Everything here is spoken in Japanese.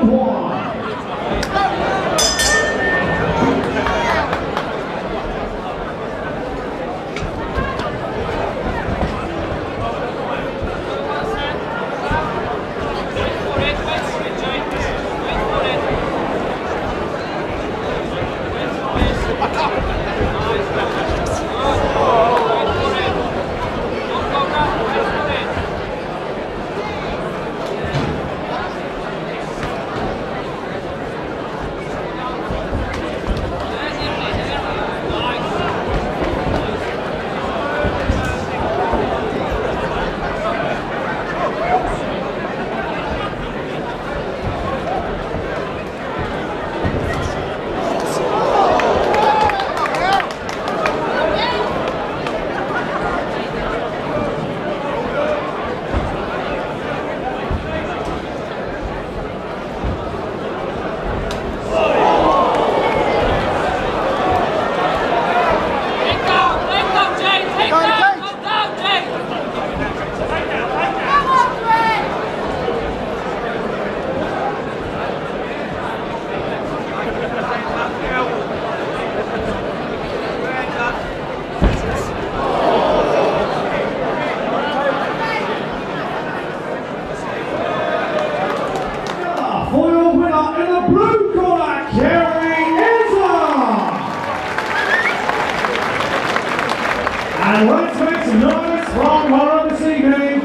Come on. And let's make some noise from her this evening.